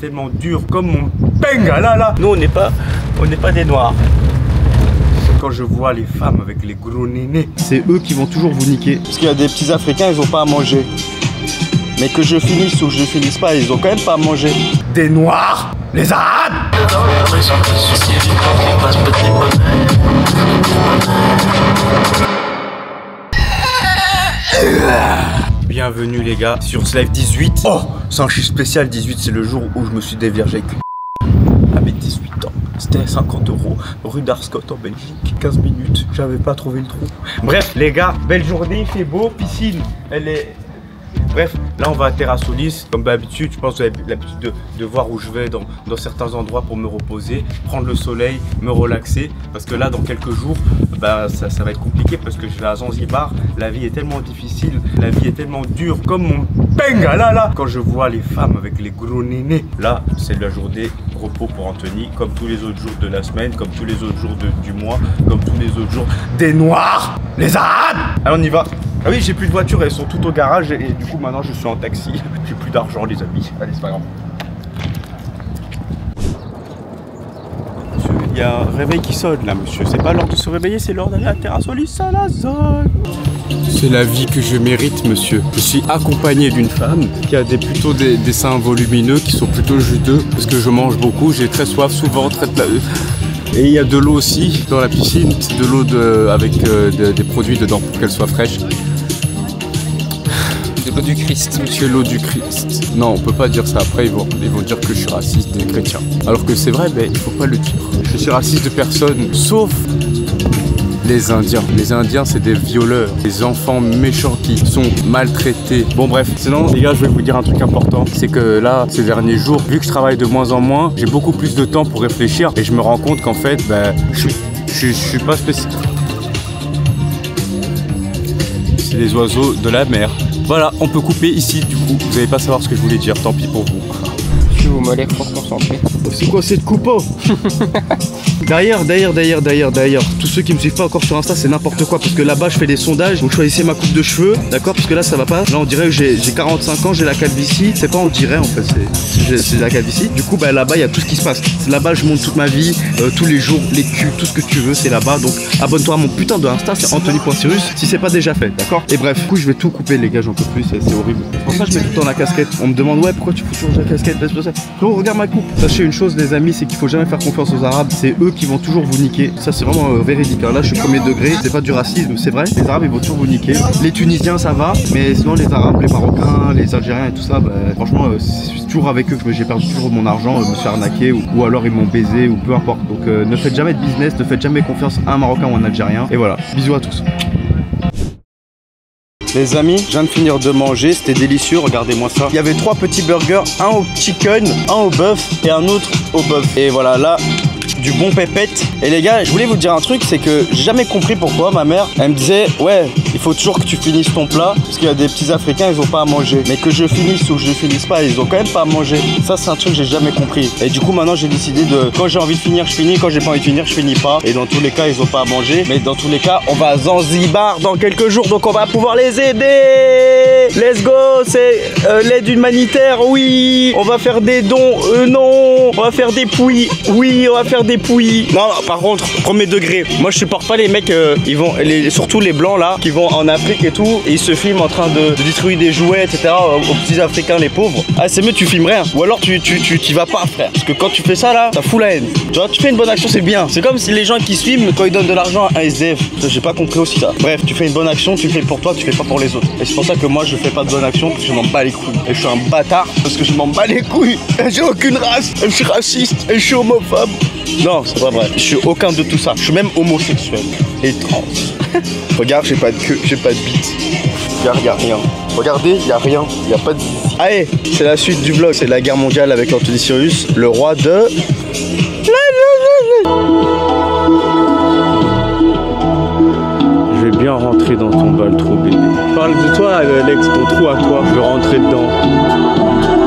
tellement dure comme mon là là. Nous, on n'est pas, on n'est pas des noirs. Quand je vois les femmes avec les gros nénés, c'est eux qui vont toujours vous niquer. Parce qu'il y a des petits Africains, ils ont pas à manger. Mais que je finisse ou je finisse pas, ils ont quand même pas à manger. Des noirs, les arabes. Bienvenue les gars sur ce live 18. Oh, c'est un chiffre spécial 18, c'est le jour où je me suis déviergé avec 18 ans. C'était 50 euros, rue d'Arscott en Belgique. 15 minutes, j'avais pas trouvé le trou. Bref, les gars, belle journée, il fait beau, piscine, elle est Bref, là on va à Terrasolis. Comme d'habitude, je pense que vous avez l'habitude de, voir où je vais dans, certains endroits pour me reposer, prendre le soleil, me relaxer. Parce que là, dans quelques jours, bah, ça, va être compliqué parce que je vais à Zanzibar. La vie est tellement difficile, la vie est tellement dure comme mon benga là là. Quand je vois les femmes avec les gros nénés, là c'est la journée repos pour Anthony, comme tous les autres jours de la semaine, comme tous les autres jours du mois, comme tous les autres jours des Noirs, les Arabes. Allez, on y va. Ah oui, j'ai plus de voiture, elles sont toutes au garage et, du coup maintenant je suis en taxi. J'ai plus d'argent les amis. Allez, c'est pas grave. il y a un réveil qui sonne là monsieur. C'est pas l'heure de se réveiller, c'est l'heure d'aller à Terrasse zone. C'est la vie que je mérite monsieur. Je suis accompagné d'une femme qui a des, plutôt des, seins volumineux, qui sont plutôt juteux, parce que je mange beaucoup, j'ai très soif souvent, très... Et il y a de l'eau aussi dans la piscine. De l'eau avec euh, des produits dedans pour qu'elle soit fraîche. De l'eau du Christ. C'est l'eau du Christ. Non, on peut pas dire ça. Après, ils vont, ils vont dire que je suis raciste des chrétiens. Alors que c'est vrai, mais il faut pas le dire. Je suis raciste de personne, sauf les Indiens. Les Indiens, c'est des violeurs, des enfants méchants qui sont maltraités. Bon bref, sinon les gars, je vais vous dire un truc important, c'est que là, ces derniers jours, vu que je travaille de moins en moins, j'ai beaucoup plus de temps pour réfléchir et je me rends compte qu'en fait, ben, je, je, je suis pas spécial. Les oiseaux de la mer. Voilà, on peut couper ici du coup. Vous n'allez pas savoir ce que je voulais dire, tant pis pour vous. Je vous m'allez fort. C'est quoi cette coupe D'ailleurs, d'ailleurs, d'ailleurs, d'ailleurs, d'ailleurs, tous ceux qui me suivent pas encore sur Insta, c'est n'importe quoi parce que là-bas je fais des sondages. Donc choisissez ma coupe de cheveux, d'accord Parce que là ça va pas. Là on dirait que j'ai 45 ans, j'ai la calvitie. C'est pas on dirait en fait, c'est la calvitie. Du coup, bah là-bas il y a tout ce qui se passe. Là-bas je monte toute ma vie, euh, tous les jours, les culs, tout ce que tu veux, c'est là-bas. Donc abonne-toi à mon putain de Insta, c'est Anthony.Cyrus si c'est pas déjà fait, d'accord Et bref, du coup je vais tout couper les gars, j'en peux plus, c'est horrible. Pour ça je mets tout le temps la casquette. On me demande ouais pourquoi tu fous toujours la casquette? Regarde ma coupe. Sachez une chose les amis, c'est qu'il faut jamais faire confiance aux Arabes. C'est eux qui vont toujours vous niquer. Ça, c'est vraiment euh, véridique. Hein. Là, je suis premier degré. C'est pas du racisme, c'est vrai. Les Arabes, ils vont toujours vous niquer. Les Tunisiens, ça va. Mais sinon, les Arabes, les Marocains, les Algériens et tout ça, bah, franchement, euh, c'est toujours avec eux que j'ai perdu toujours mon argent, euh, me suis arnaqué ou, alors ils m'ont baisé ou peu importe. Donc, ne faites jamais de business, ne faites jamais confiance à un Marocain ou un Algérien. Et voilà. Bisous à tous. Les amis, je viens de finir de manger, c'était délicieux, regardez-moi ça. Il y avait trois petits burgers, un au chicken, un au bœuf et un autre au bœuf. Et voilà, là, du bon pépette. Et les gars, je voulais vous dire un truc, c'est que j'ai jamais compris pourquoi ma mère, elle me disait, ouais, il faut toujours que tu finisses ton plat, parce qu'il y a des petits Africains, ils ont pas à manger. Mais que je finisse ou que je finisse pas, ils ont quand même pas à manger. Ça, c'est un truc que j'ai jamais compris. Et du coup, maintenant, j'ai décidé de, quand j'ai envie de finir, je finis, quand j'ai pas envie de finir, je finis pas. Et dans tous les cas, ils ont pas à manger. Mais dans tous les cas, on va à Zanzibar dans quelques jours, donc on va pouvoir les aider. Let's go, c'est euh, l'aide humanitaire, oui. On va faire des dons, euh, non. On va faire des pouilles, oui. On va faire des pouilles. Non, par contre, premier degré. Moi, je supporte pas les mecs, euh, ils vont, les, surtout les blancs là, qui vont en Afrique et tout, et ils se filment en train de, distribuer des jouets, etc. aux, petits Africains, les pauvres. Ah, c'est mieux, tu filmes rien. Ou alors, tu, tu, tu, vas pas, frère. Parce que quand tu fais ça là, ça fout la haine. Tu vois, tu fais une bonne action, c'est bien. C'est comme si les gens qui se filment quand ils donnent de l'argent à un SDF. J'ai pas compris aussi ça. Bref, tu fais une bonne action, tu fais pour toi, tu fais pas pour les autres. Et c'est pour ça que moi, je fais pas de bonne action parce que je m'en bats les couilles. Et je suis un bâtard parce que je m'en bats les couilles. J'ai aucune race. Et je suis raciste. Et je suis homophobe. Non, c'est pas vrai. Je suis aucun de tout ça. Je suis même homosexuel et trans. Regarde, j'ai pas de queue, j'ai pas de bite. Y'a a, rien. Regardez, y a rien. Y a pas de. Allez, c'est la suite du vlog. C'est la guerre mondiale avec Anthony Cyrus, le roi de. bien rentrer dans ton bal trop bébé. Parle de toi, euh, Alex, ton trou à toi, je veux rentrer dedans.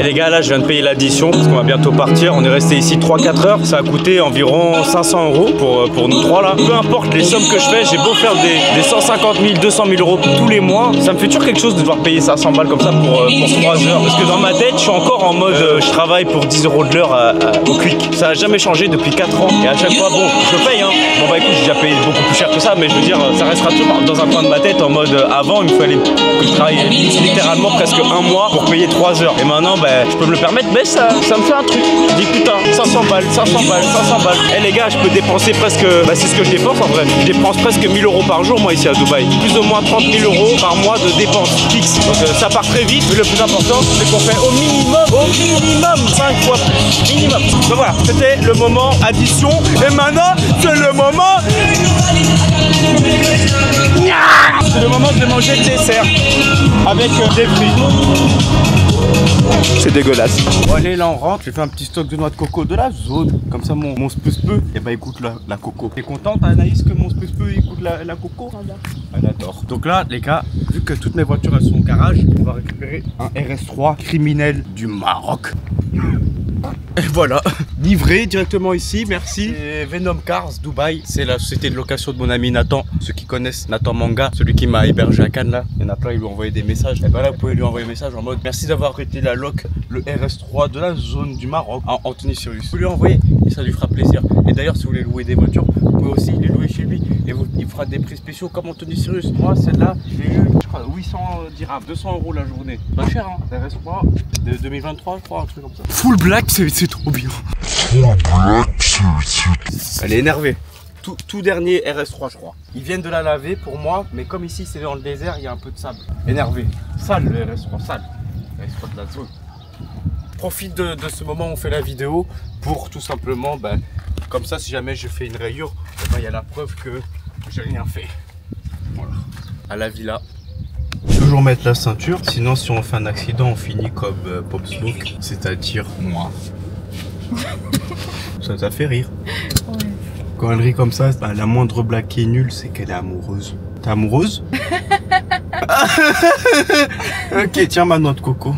Eh, je viens de payer l'addition parce qu'on va bientôt partir. On est resté ici 3-4 heures. Ça a coûté environ 500 euros pour, euh, pour nous trois là. Peu importe les sommes que je fais, j'ai beau faire des, des 150 000, 200 000 euros tous les mois. Ça me fait toujours quelque chose de devoir payer 500 balles comme ça pour, euh, pour 3 heures. Parce que dans ma tête, je suis encore en mode euh, je travaille pour 10 euros de l'heure au quick. Ça a jamais changé depuis 4 ans. Et à chaque fois, bon, je paye. Hein. Bon, bah écoute, j'ai déjà payé beaucoup plus cher que ça, mais je veux dire, ça restera toujours dans un coin de ma tête en mode avant, il me fallait que je travaille littéralement presque un mois pour payer 3 heures. Et maintenant, ben, je peux le permettre, mais ça, ça me fait un truc. Je dis putain, 500 balles, 500 balles, 500 balles. Eh les gars, je peux dépenser presque, bah, c'est ce que je dépense en vrai. Je dépense presque 1000 euros par jour, moi, ici à Dubaï. Plus ou moins 30 000 euros par mois de dépenses fixes. Donc euh, ça part très vite, mais le plus important, c'est qu'on fait au minimum, minimum 5 fois plus. Minimum. Donc voilà, c'était le moment addition. Et maintenant, c'est le moment. C'est le moment de manger le dessert avec euh, des fruits. C'est dégueulasse. Bon allez là on rentre, j'ai fait un petit stock de noix de coco de la zone. Comme ça mon, mon spus peu, et bah écoute la, la coco. T'es contente Anaïs que mon spus peu écoute la, la coco? Elle adore. Donc là les gars, vu que toutes mes voitures elles sont au garage, on va récupérer un RS3 criminel du Et voilà, livré directement ici, merci. C'est Venom Cars Dubaï, c'est la société de location de mon ami Nathan. Ceux qui connaissent Nathan Manga, celui qui m'a hébergé à Cannes là, il y en a plein, ils lui ont envoyé des messages. Et ben là, vous pouvez lui envoyer un message en mode merci d'avoir arrêté la loc, le RS3 de la zone du Maroc en Anthony Sirius. Vous lui envoyez et ça lui fera plaisir. Et d'ailleurs, si vous voulez louer des voitures, aussi les louer chez lui et vous, il fera des prix spéciaux comme Anthony Sirius. Moi, celle-là, je l'ai eu, je crois, 800 dirhams, 200 euros la journée. Pas cher, hein, RS3 de 2023, je crois, un truc comme ça. Full black, c'est c'est trop bien. Elle est énervée. Tout, tout dernier RS3, je crois. Ils viennent de la laver pour moi, mais comme ici c'est dans le désert, il y a un peu de sable. Énervé. Sale le RS3, sale. Le RS3 de la zone. Profite de, de ce moment où on fait la vidéo pour tout simplement, ben, comme ça, si jamais je fais une rayure, eh ben, il y a la preuve que j'ai rien fait. Voilà. À la villa. Toujours mettre la ceinture, sinon si on fait un accident, on finit comme euh, Pop Smoke, c'est-à-dire moi. ça t'a fait rire. Quand elle rit comme ça, bah, la moindre blague qui est nulle, c'est qu'elle est amoureuse. T'es amoureuse Ok, tiens ma noix de coco.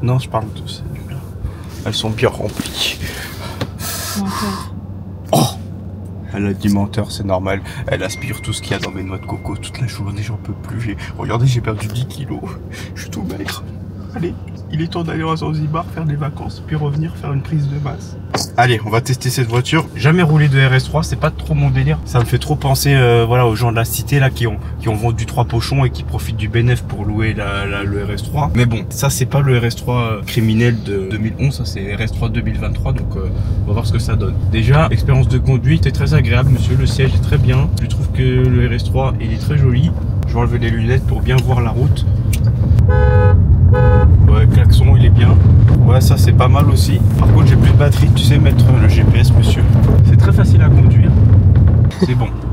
Non, je parle de celles-là. Elles sont bien remplies. Oh Elle a dit menteur, c'est normal. Elle aspire tout ce qu'il y a dans mes noix de coco toute la journée, j'en peux plus. Regardez, j'ai perdu 10 kilos. Je suis tout maigre. Allez, il est temps d'aller à Zanzibar faire des vacances, puis revenir faire une prise de masse. Allez, on va tester cette voiture. Jamais roulé de RS3, c'est pas trop mon délire. Ça me fait trop penser euh, voilà, aux gens de la cité là qui ont, qui ont vendu trois pochons et qui profitent du bénéf pour louer le RS3. Mais bon, ça c'est pas le RS3 euh, criminel de 2011, ça c'est RS3 2023, donc euh, on va voir ce que ça donne. Déjà, l'expérience de conduite est très agréable, monsieur. Le siège est très bien. Je trouve que le RS3 il est très joli. Je vais enlever les lunettes pour bien voir la route. Ouais, klaxon, il est bien. Ouais, ça c'est pas mal aussi. Par contre, j'ai plus de batterie. Tu sais mettre le GPS, monsieur. C'est très facile à conduire. C'est bon.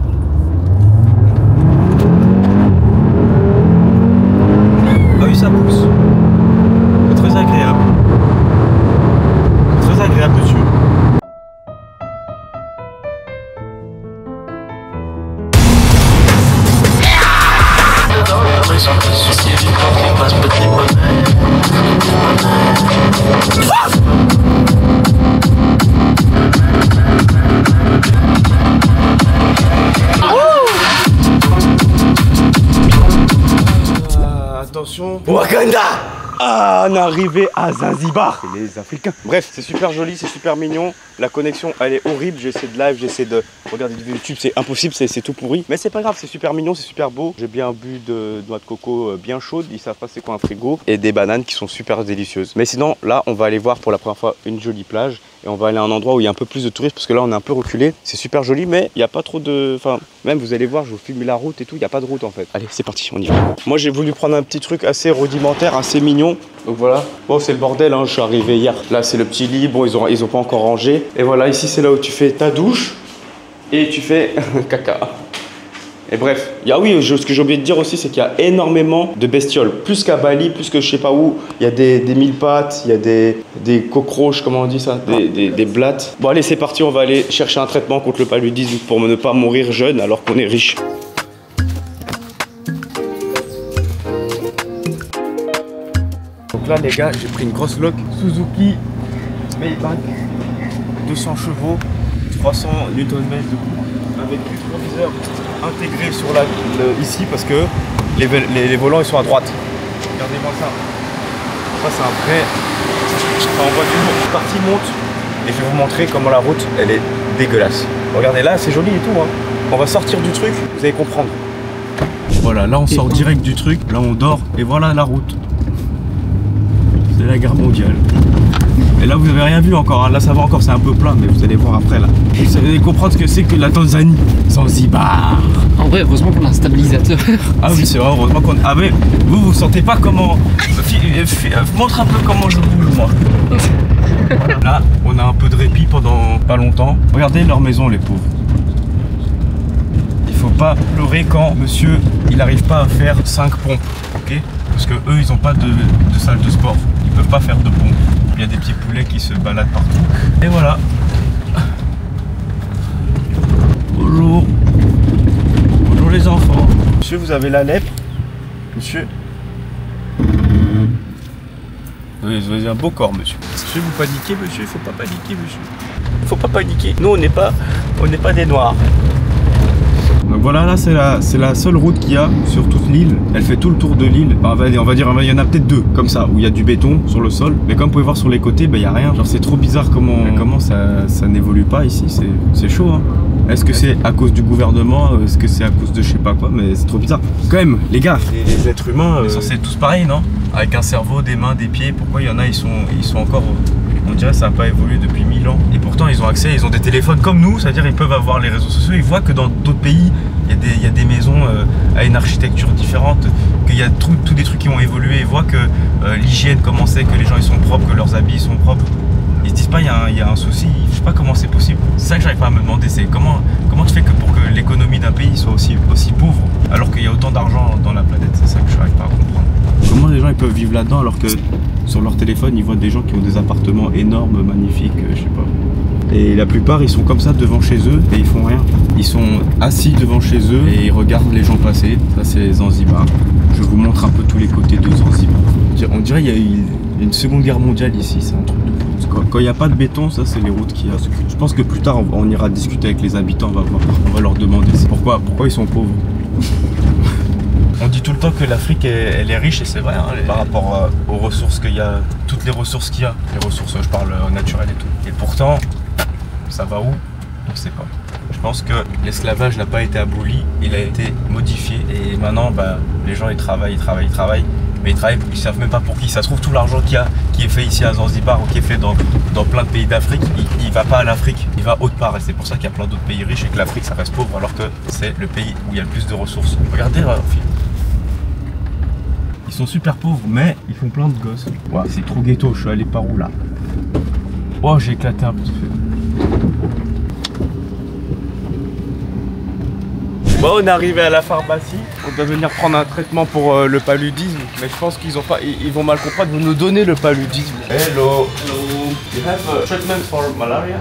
Ah, on est arrivé à Zanzibar. Les Africains. Bref, c'est super joli, c'est super mignon. La connexion, elle est horrible. J'essaie de live, j'essaie de regarder des vidéos YouTube. C'est impossible, c'est c'est tout pourri. Mais c'est pas grave, c'est super mignon, c'est super beau. J'ai bien bu de noix de coco euh, bien chaude. Ils savent pas c'est quoi un frigo. Et des bananes qui sont super délicieuses. Mais sinon, là, on va aller voir pour la première fois une jolie plage. Et on va aller à un endroit où il y a un peu plus de touristes parce que là on est un peu reculé. C'est super joli, mais il n'y a pas trop de. Enfin, même vous allez voir, je vous filme la route et tout, il n'y a pas de route en fait. Allez, c'est parti, on y va. Moi j'ai voulu prendre un petit truc assez rudimentaire, assez mignon. Donc voilà. Bon, c'est le bordel, hein, je suis arrivé hier. Là, c'est le petit lit. Bon, ils ont, ils pas encore rangé. Et voilà, ici c'est là où tu fais ta douche et tu fais caca. Et bref, il y a oui, je- ce que j'ai oublié de dire aussi, c'est qu'il y a énormément de bestioles. Plus qu'à Bali, plus que je sais pas où. Il y a des, des mille pattes, il y a des, des cockroaches, comment on dit ça? Des, des, des blattes. Bon, allez, c'est parti, on va aller chercher un traitement contre le paludisme pour ne pas mourir jeune alors qu'on est riche. Donc là, les gars, j'ai pris une grosse loc Suzuki Maybach, 200 chevaux, 300 Nm de coup, avec du proviseur intégré sur la, le- ici parce que les, les- les volants ils sont à droite. Regardez-moi ça. Ça, c'est un vrai. Ça envoie du lourd. Partie monte et je vais vous montrer comment la route elle est dégueulasse. Regardez là, c'est joli et tout. Hein. On va sortir du truc, vous allez comprendre. Voilà, là on sort direct du truc, là on dort et voilà la route. C'est la guerre mondiale. Et là vous avez rien vu encore, hein. là ça va encore, c'est un peu plat, mais vous allez voir après là. Vous allez comprendre ce que c'est que la Tanzanie. Zanzibar. En vrai, heureusement qu'on a un stabilisateur. Ah oui c'est vrai, heureusement qu'on... Ah mais vous vous sentez pas comment... Euh, euh, Montre un peu comment je bouge moi. Là on a un peu de répit pendant pas longtemps. Regardez leur maison les pauvres. Il faut pas pleurer quand monsieur il n'arrive pas à faire 5 pompes, ok? Parce que eux ils ont pas de, de salle de sport, ils peuvent pas faire de pompes. Il y a des petits poulets qui se baladent partout. Et voilà. Bonjour. Bonjour les enfants. Monsieur vous avez la lèpre? Monsieur? Vous avez un beau corps monsieur. Monsieur vous paniquez monsieur, il faut pas paniquer monsieur. Faut pas paniquer. Nous on n'est pas on n'est pas des noirs. Voilà, là c'est la, seule route qu'il y a sur toute l'île. Elle fait tout le tour de l'île. Enfin, on va dire, il y en a peut-être deux comme ça, où il y a du béton sur le sol. Mais comme vous pouvez voir sur les côtés, ben, il n'y a rien. Genre c'est trop bizarre comment, comment ça, ça n'évolue pas ici? C'est, chaud. Hein. Est-ce que c'est à cause du gouvernement? Est-ce que c'est à cause de je sais pas quoi? Mais c'est trop bizarre. Quand même, les gars, les, êtres humains, ils sont censés être tous pareils, non? Avec un cerveau, des mains, des pieds. Pourquoi il y en a, ils sont, ils sont encore on dirait que ça n'a pas évolué depuis 1000 ans. Et pourtant, ils ont accès, ils ont des téléphones comme nous, c'est-à-dire ils peuvent avoir les réseaux sociaux. Ils voient que dans d'autres pays, il y, a des- maisons euh, à une architecture différente, qu'il y a tous des trucs qui ont évolué. Ils voient que euh, l'hygiène commençait, que les gens ils sont propres, que leurs habits sont propres. Ils se disent pas, il y, a un- il y a un souci, je sais pas comment c'est possible. C'est ça que j'arrive pas à me demander, c'est comment, comment tu fais que pour que l'économie d'un pays soit aussi, aussi pauvre, alors qu'il y a autant d'argent dans la planète? C'est ça que je n'arrive pas à comprendre. Comment les gens ils peuvent vivre là-dedans alors que sur leur téléphone ils voient des gens qui ont des appartements énormes, magnifiques, euh, je sais pas. Et la plupart ils sont comme ça devant chez eux et ils font rien. Ils sont assis devant chez eux et ils regardent les gens passer. Ça c'est Zanzibar. Je vous montre un peu tous les côtés de Zanzibar. On dirait qu'il y a une seconde guerre mondiale ici, c'est un truc de Quand il n'y a pas de béton, ça c'est les routes qu'il y a. Je pense que plus tard on, ira discuter avec les habitants, on va voir, on va leur demander pourquoi ils sont pauvres. On dit tout le temps que l'Afrique elle, elle est riche et c'est vrai hein, par rapport euh, aux ressources qu'il y a, toutes les ressources qu'il y a, les ressources je parle euh, naturelles et tout. Et pourtant, ça va où? On ne sait pas. Je pense que l'esclavage n'a pas été aboli, il a été modifié et maintenant bah, les gens ils travaillent, ils travaillent, ils travaillent, mais ils travaillent, ils savent même pas pour qui. Ça se trouve tout l'argent qu'il y a, qui est fait ici à Zanzibar ou qui est fait dans, dans plein de pays d'Afrique, il, il va pas à l'Afrique, il va autre part et c'est pour ça qu'il y a plein d'autres pays riches et que l'Afrique ça reste pauvre alors que c'est le pays où il y a le plus de ressources. Regardez là, film. Ils sont super pauvres, mais ils font plein de gosses. Ouais, c'est trop ghetto, je suis allé par où là Oh, j'ai éclaté un petit peu. Bon, on est arrivé à la pharmacie. On doit venir prendre un traitement pour euh, le paludisme, mais je pense qu'ils ont pas, ils, ils vont mal comprendre. Ils vont nous donner le paludisme. Hello. Hello. You have a treatment for malaria?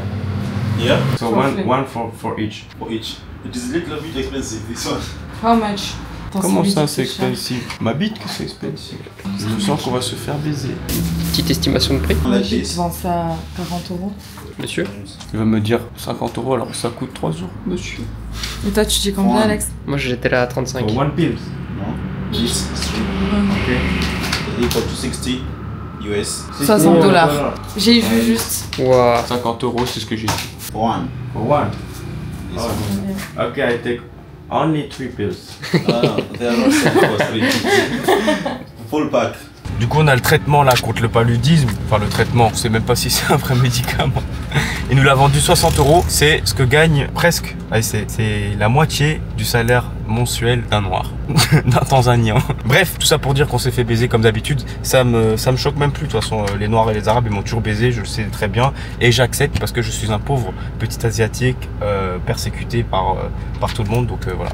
Yeah, So one, one for, for each. for each. It is a little bit expensive, this one. How much? Comment ça, c'est expensive Ma bite que c'est expensive. Je me sens qu'on va se faire baiser. Petite estimation de prix, tu this. vends ça à 40 euros. monsieur Il va me dire 50 euros alors que ça coûte 3 euros, monsieur. Et toi, tu dis combien. Alex Moi j'étais là à 35. one pill. No? This is equal to 60 US 60 dollars. J'ai vu juste. Ouah. 50 euros, c'est ce que j'ai dit. for one. For one. One. Ok, I take Only three pills. ah, there are also three pills. Full pack. Du coup, on a le traitement là contre le paludisme. Enfin, le traitement, je sais même pas si c'est un vrai médicament. Il nous l'a vendu 60 euros. C'est ce que gagne presque. C'est la moitié du salaire mensuel d'un noir, d'un Tanzanien. Bref, tout ça pour dire qu'on s'est fait baiser comme d'habitude. Ça me, ça me choque même plus. De toute façon, euh, les noirs et les arabes, ils m'ont toujours baisé. Je le sais très bien. Et j'accepte parce que je suis un pauvre petit asiatique euh, persécuté par, euh, par tout le monde. Donc voilà.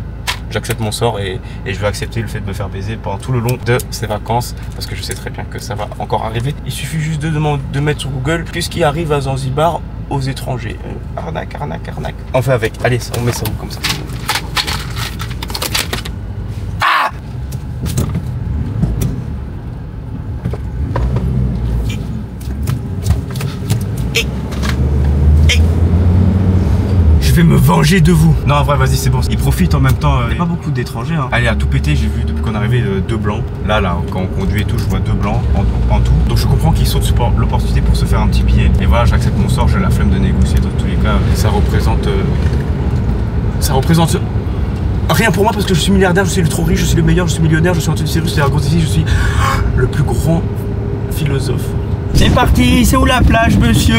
J'accepte mon sort et, je vais accepter le fait de me faire baiser pendant tout le long de ces vacances parce que je sais très bien que ça va encore arriver. Il suffit juste de, demander, de mettre sur Google qu'est-ce qui arrive à Zanzibar aux étrangers. Euh, arnaque, arnaque, arnaque. On fait avec. Allez, on met ça où comme ça. Ah venger de vous. Non, en vrai, vas-y, c'est bon. Ils profitent en même temps. Il y a pas beaucoup d'étrangers. Hein. Allez, à tout péter, j'ai vu depuis qu'on est arrivé euh, deux blancs. Là, là, quand on conduit et tout, je vois deux blancs en, en tout. Donc je comprends qu'ils sautent sur l'opportunité pour se faire un petit billet. Et voilà, j'accepte mon sort, j'ai la flemme de négocier dans tous les cas. Et ça représente. euh, ça représente. Rien pour moi parce que je suis milliardaire, je suis le trop riche, je suis le meilleur, je suis millionnaire, je suis Anthony Cyrus, je suis Argon ici, je suis le plus grand philosophe. C'est parti, c'est où la plage, monsieur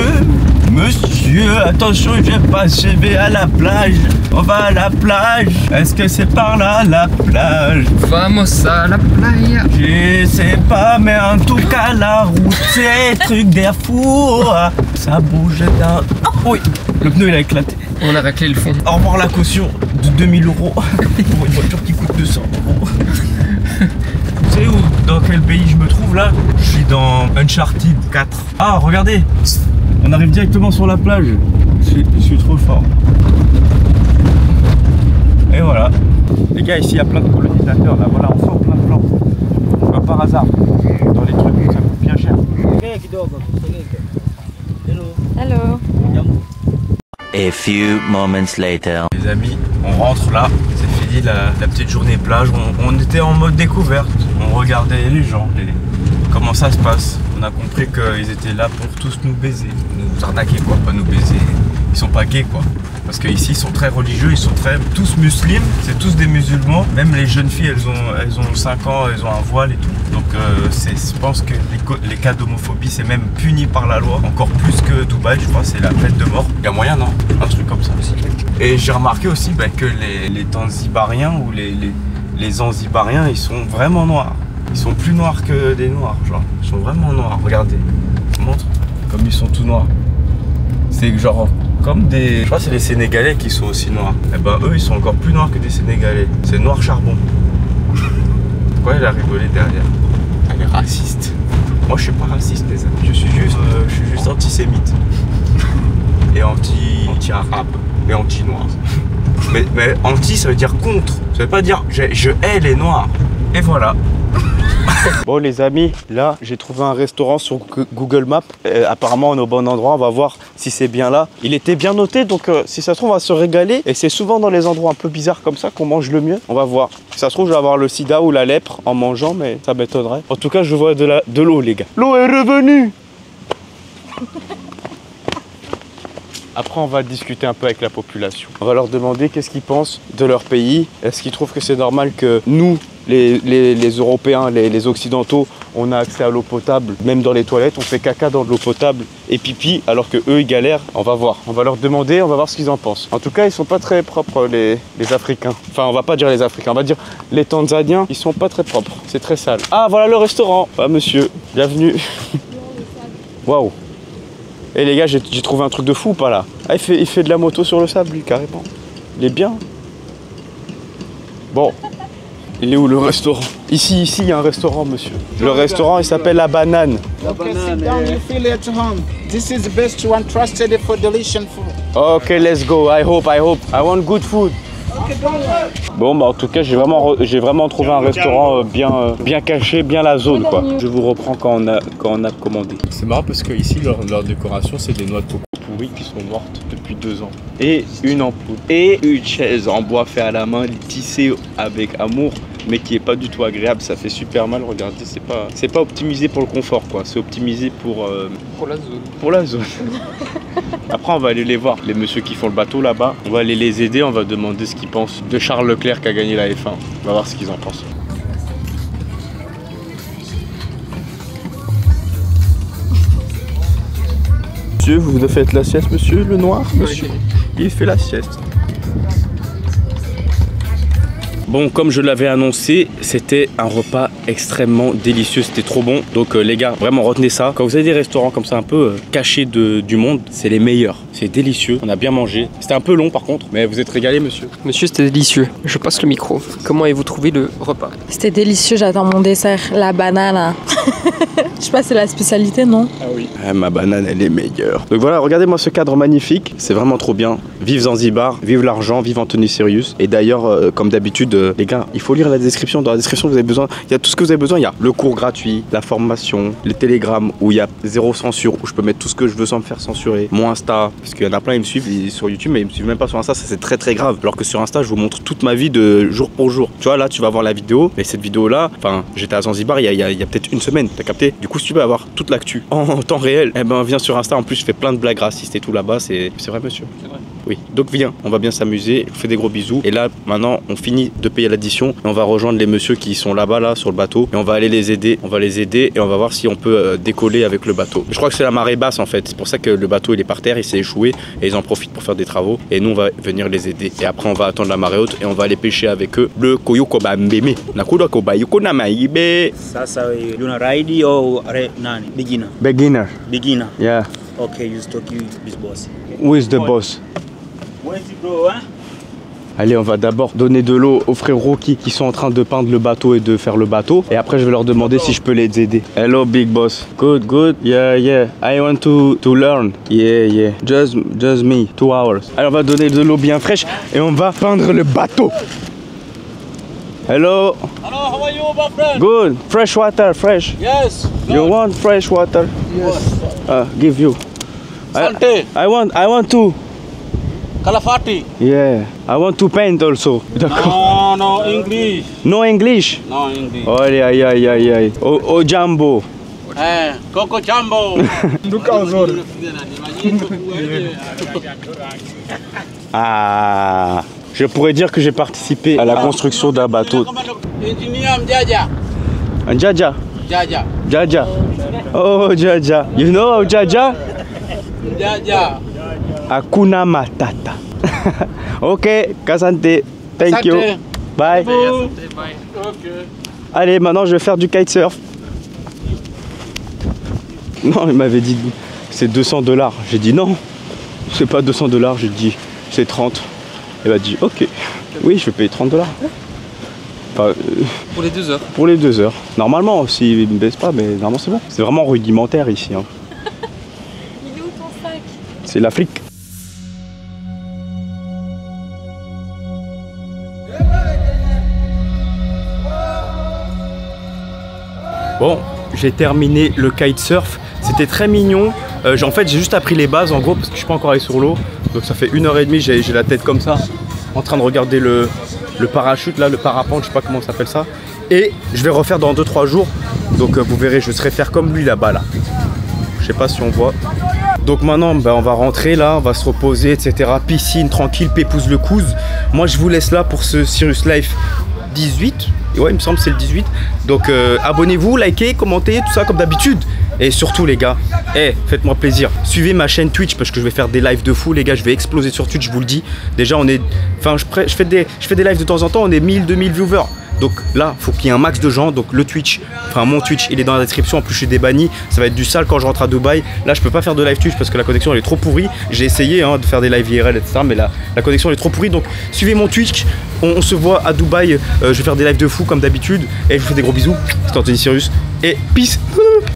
Monsieur, attention, je passe, je vais à la plage. On va à la plage. Est-ce que c'est par là la plage Vamos a la playa. Je sais pas, mais en tout cas, la route, c'est truc d'air fou. Ça bouge d'un. Oui, le pneu il a éclaté. On a raclé le fond. Au revoir la caution de 2000 euros pour une voiture qui coûte 200 euros. Vous savez où, dans quel pays je me trouve là? Je suis dans Uncharted 4. Ah, regardez On arrive directement sur la plage. Je suis, je suis trop fort. Et voilà. Les gars, ici il y a plein de colonisateurs là. Voilà, on sort plein de plans. Pas par hasard. Dans les trucs, ça coûte bien cher. Hello. A few moments later. Les amis, on rentre là, la, petite journée plage. On, était en mode découverte, on regardait les gens, comment ça se passe. On a compris qu'ils étaient là pour tous nous baiser, nous arnaquer quoi, pas nous baiser. Ils sont pas gays quoi. Parce qu'ici ils sont très religieux, ils sont très tous musulmans, c'est tous des musulmans. Même les jeunes filles elles ont, elles ont 5 ans, elles ont un voile et tout. Donc euh, je pense que les, cas d'homophobie c'est même puni par la loi, encore plus que Dubaï, je crois c'est la peine de mort. Il y a moyen non? Un truc comme ça aussi. Et j'ai remarqué aussi bah, que les, les Tanzibariens ou les, les, les Zanzibariens, ils sont vraiment noirs. Ils sont plus noirs que des noirs, genre. Ils sont vraiment noirs. Regardez, je vous montre. Comme ils sont tout noirs. C'est genre comme des. Je crois que c'est les Sénégalais qui sont aussi noirs. Et ben eux, ils sont encore plus noirs que des Sénégalais. C'est noir charbon. Pourquoi elle a rigolé derrière? Elle est raciste. Moi, je suis pas raciste, les amis. Je suis juste, euh, je suis juste antisémite et anti, anti arabe et anti noir. Mais, mais anti ça veut dire contre. Ça veut pas dire je, je hais les noirs. Et voilà. Bon les amis, là j'ai trouvé un restaurant sur Google Maps. Euh, apparemment on est au bon endroit, on va voir si c'est bien là. Il était bien noté donc euh, si ça se trouve on va se régaler. Et c'est souvent dans les endroits un peu bizarres comme ça qu'on mange le mieux. On va voir. Si ça se trouve je vais avoir le sida ou la lèpre en mangeant mais ça m'étonnerait. En tout cas je vois de la- de l'eau les gars. L'eau est revenue Après, on va discuter un peu avec la population. On va leur demander qu'est-ce qu'ils pensent de leur pays. Est-ce qu'ils trouvent que c'est normal que nous, les, Européens, les, Occidentaux, on a accès à l'eau potable, même dans les toilettes, on fait caca dans de l'eau potable et pipi, alors que eux ils galèrent. On va voir. On va leur demander, on va voir ce qu'ils en pensent. En tout cas, ils sont pas très propres les, Africains. Enfin, on va pas dire les Africains, on va dire les Tanzaniens. Ils sont pas très propres. C'est très sale. Ah, voilà le restaurant. Ah, monsieur, bienvenue. Waouh. Et les gars, j'ai trouvé un truc de fou ou pas là? Ah, il fait, il fait de la moto sur le sable, lui, carrément. Il est bien. Bon. Il est où le restaurant Ici, ici, il y a un restaurant, monsieur. Le restaurant, il s'appelle La Banane. Okay, sit down, you feel at home. This is the best one, trusted for delicious food. Ok, let's go. I hope, I hope. I want good food. Bon, bah en tout cas, j'ai vraiment, re- j'ai vraiment trouvé un restaurant euh, bien, euh, bien caché, bien la zone, quoi. Je vous reprends quand on a, quand on a commandé. C'est marrant parce que ici, leur, leur décoration, c'est des noix de coco qui sont mortes depuis deux ans. Et une ampoule. Et une chaise en bois fait à la main, tissée avec amour, mais qui est pas du tout agréable. Ça fait super mal. Regardez, c'est pas, c'est pas optimisé pour le confort, quoi. C'est optimisé pour, euh, Pour la zone. pour la zone. Après, on va aller les voir, les messieurs qui font le bateau là-bas. On va aller les aider, on va demander ce qu'ils pensent de Charles Leclerc qui a gagné la F1. On va voir ce qu'ils en pensent. Monsieur, vous faites la sieste, monsieur, le noir, monsieur? Il fait la sieste. Bon, comme je l'avais annoncé, c'était un repas extrêmement délicieux, c'était trop bon. Donc euh, les gars, vraiment retenez ça. Quand vous avez des restaurants comme ça un peu euh, cachés de- du monde, c'est les meilleurs. C'est délicieux, on a bien mangé. C'était un peu long par contre, mais vous êtes régalé monsieur. Monsieur, c'était délicieux. Je passe le micro. Comment avez-vous trouvé le repas? C'était délicieux, j'attends mon dessert, la banane. Je sais pas, c'est la spécialité, non Ah, ma banane, elle est meilleure. Donc voilà, regardez-moi ce cadre magnifique. C'est vraiment trop bien. Vive Zanzibar, vive l'argent, vive Anthony Sirius. Et d'ailleurs, euh, comme d'habitude, euh, les gars, il faut lire la description. Dans la description, vous avez besoin. Il y a tout ce que vous avez besoin. Il y a le cours gratuit, la formation, les télégrammes où il y a zéro censure, où je peux mettre tout ce que je veux sans me faire censurer. Mon Insta, parce qu'il y en a plein, ils me suivent ils- sur YouTube, mais ils me suivent même pas sur Insta. Ça, c'est très très grave. Alors que sur Insta, je vous montre toute ma vie de jour pour jour. Tu vois, là, tu vas voir la vidéo. Mais cette vidéo-là, enfin, j'étais à Zanzibar il y a, a peut-être une semaine. T'as capté Du coup, si tu veux avoir toute l'actu en, temps réel, eh ben, viens sur Insta. En plus, je fais plein de blagues racistes et tout là-bas. C'est c'est vrai, monsieur oui, donc viens, on va bien s'amuser, je vous fais des gros bisous. Et là, maintenant, on finit de payer l'addition et on va rejoindre les messieurs qui sont là-bas, là, sur le bateau. Et on va aller les aider, on va les aider et on va voir si on peut euh, décoller avec le bateau. Je crois que c'est la marée basse en fait, c'est pour ça que le bateau il est par terre, il s'est échoué et ils en profitent pour faire des travaux. Et nous, on va venir les aider. Et après, on va attendre la marée haute et on va aller pêcher avec eux le koyokoba mbeme. Nakuda koba yukona maibe. Sasa we- ride or re- nani? Beginner. Beginner, Beginner. yeah. Okay, you talk you this boss. Who is the boss? Bro, hein? Allez, on va d'abord donner de l'eau aux frérots qui, qui sont en train de peindre le bateau et de faire le bateau. Et après, je vais leur demander si je peux les aider. Hello, big boss. Good, good. Yeah, yeah. I want to, to learn. Yeah, yeah. Just, just me. Two hours. Allez, on va donner de l'eau bien fraîche et on va peindre le bateau. Hello. Hello, how are you, my friend? Good. Fresh water, fresh. Yes. You want fresh water? Yes. Uh, give you. I, I want, I want to. Kalafati. Yeah. I want to paint also. D'accord. No, no English. No English. No English. Olha, yeah, ai, ai, ai. O, o Jumbo. Eh, Coco Jumbo. Ah. Je pourrais dire que j'ai participé à la construction d'un bateau. Un Jaja. Jaja. Jaja. Oh, Jaja. You know Jaja? Jaja. Hakuna Matata. ok, Kasante. Thank you. Bye. Allez, maintenant je vais faire du kitesurf. Non, il m'avait dit c'est 200 dollars. J'ai dit non, c'est pas 200 dollars. J'ai dit c'est 30. Il m'a dit ok. Oui, je vais payer 30 dollars. Enfin, euh, Pour les deux heures. pour les deux heures. Normalement, s'il ne baisse pas, mais normalement c'est bon. C'est vraiment rudimentaire ici. hein. Il est où ton sac? C'est l'Afrique. Bon, j'ai terminé le kitesurf. C'était très mignon. Euh, en fait, j'ai juste appris les bases en gros parce que je suis pas encore allé sur l'eau. Donc ça fait une heure et demie, j'ai la tête comme ça, en train de regarder le, parachute là, le parapente, je sais pas comment on s'appelle ça. Et je vais refaire dans 2-3 jours. Donc euh, vous verrez, je serai faire comme lui là-bas là. Je sais pas si on voit. Donc maintenant, ben, on va rentrer là, on va se reposer, etc. Piscine, tranquille, pépouse le couze. Moi, je vous laisse là pour ce Sirius Life 18. Et ouais, il me semble c'est le 18. Donc euh, abonnez-vous, likez, commentez, tout ça comme d'habitude. Et surtout les gars, eh, faites-moi plaisir. Suivez ma chaîne Twitch parce que je vais faire des lives de fou les gars, je vais exploser sur Twitch, je vous le dis. Déjà on est enfin je, fais des je fais des lives de temps en temps, on est 1000 2000 viewers. Donc là, faut qu'il y ait un max de gens. Donc le Twitch, enfin mon Twitch, il est dans la description. En plus, je suis débanni. Ça va être du sale quand je rentre à Dubaï. Là, je peux pas faire de live Twitch parce que la connexion elle est trop pourrie. J'ai essayé hein, de faire des lives IRL, etc. Mais la, la connexion elle est trop pourrie. Donc suivez mon Twitch. On, se voit à Dubaï. Euh, je vais faire des lives de fou comme d'habitude. Et je vous fais des gros bisous. C'était Anthony Sirius. Et peace.